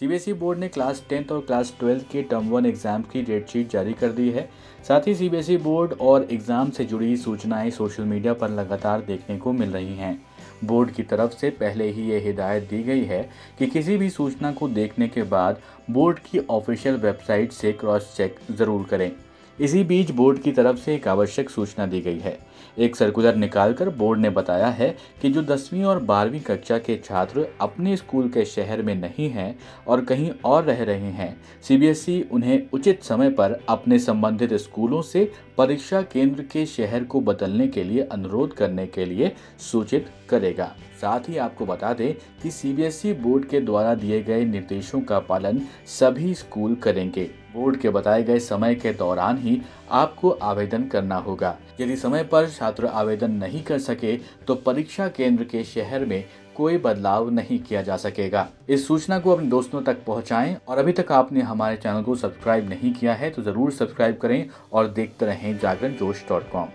CBSE board ने class tenth और class twelfth के टर्म वन एग्ज़ाम की डेट शीट जारी कर दी है। साथ ही सीबीएसई बोर्ड और एग्ज़ाम से जुड़ी सूचनाएँ सोशल मीडिया पर लगातार देखने को मिल रही हैं। बोर्ड की तरफ़ से पहले ही यह हिदायत दी गई है कि किसी भी सूचना को देखने के बाद बोर्ड की ऑफिशियल वेबसाइट से क्रॉस चेक ज़रूर करें। इसी बीच बोर्ड की तरफ़ से एक आवश्यक सूचना दी गई है। एक सर्कुलर निकालकर बोर्ड ने बताया है कि जो दसवीं और बारहवीं कक्षा के छात्र अपने स्कूल के शहर में नहीं हैं और कहीं और रह रहे हैं, सीबीएसई उन्हें उचित समय पर अपने संबंधित स्कूलों से परीक्षा केंद्र के शहर को बदलने के लिए अनुरोध करने के लिए सूचित करेगा। साथ ही आपको बता दें कि सीबीएसई बोर्ड के द्वारा दिए गए निर्देशों का पालन सभी स्कूल करेंगे। बोर्ड के बताए गए समय के दौरान ही आपको आवेदन करना होगा। यदि समय पर छात्र आवेदन नहीं कर सके तो परीक्षा केंद्र के शहर में कोई बदलाव नहीं किया जा सकेगा। इस सूचना को अपने दोस्तों तक पहुंचाएँ और अभी तक आपने हमारे चैनल को सब्सक्राइब नहीं किया है तो ज़रूर सब्सक्राइब करें और देखते रहें जागरण जोश डॉट कॉम।